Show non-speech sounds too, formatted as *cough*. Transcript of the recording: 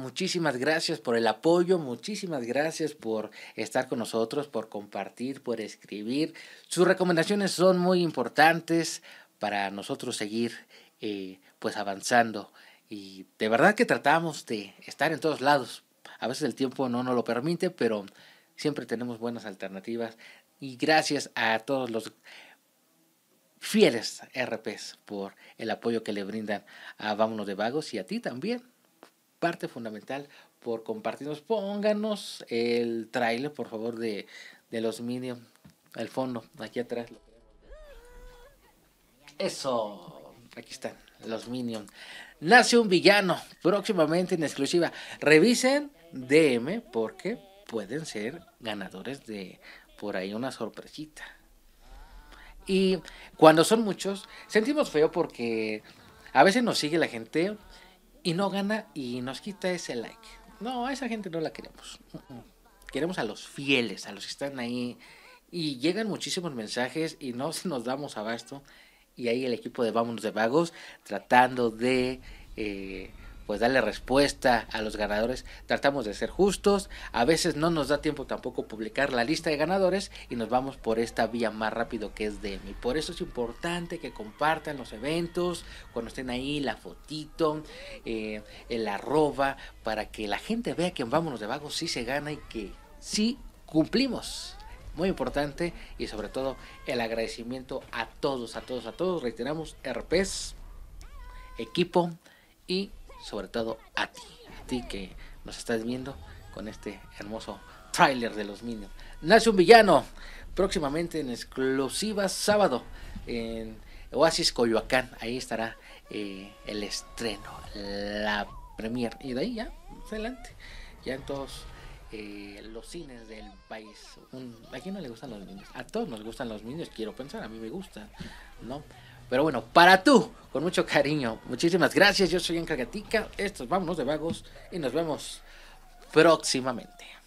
Muchísimas gracias por el apoyo, muchísimas gracias por estar con nosotros, por compartir, por escribir. Sus recomendaciones son muy importantes para nosotros seguir eh, pues avanzando. Y de verdad que tratamos de estar en todos lados. A veces el tiempo no nos lo permite, pero siempre tenemos buenas alternativas. Y gracias a todos los fieles RPs por el apoyo que le brindan a Vámonos de Vagos y a ti también parte fundamental por compartirnos. Pónganos el trailer, por favor, de, de los Minions. Al fondo, aquí atrás. Eso. Aquí están, los Minions. Nace un villano, próximamente en exclusiva. Revisen DM porque pueden ser ganadores de por ahí una sorpresita. Y cuando son muchos, sentimos feo porque a veces nos sigue la gente y no gana y nos quita ese like. No, a esa gente no la queremos. Queremos a los fieles, a los que están ahí. Y llegan muchísimos mensajes y no *laughs* nos damos abasto. Y ahí el equipo de Vámonos de Vagos tratando de eh, pues darle respuesta a los ganadores. Tratamos de ser justos, a veces no nos da tiempo tampoco publicar la lista de ganadores y nos vamos por esta vía más rápido que es DM. Por eso es importante que compartan los eventos, cuando estén ahí la fotito, eh, el arroba, para que la gente vea que en Vámonos de Vagos sí se gana y que sí cumplimos muy importante y sobre todo el agradecimiento a todos, a todos, a todos. Reiteramos, RPs, equipo y sobre todo a ti, a ti que nos estás viendo con este hermoso tráiler de los Minions. Nace un villano, próximamente en exclusiva sábado en Oasis Coyoacán, ahí estará eh, el estreno, la premier, y de ahí ya, adelante, ya en todos eh, los cines del país. ¿A quién no le gustan los niños? A todos nos gustan los niños, quiero pensar, a mí me gustan, ¿no? Pero bueno, para tú, con mucho cariño. Muchísimas gracias. Yo soy Encargatica. Estos vámonos de vagos y nos vemos próximamente.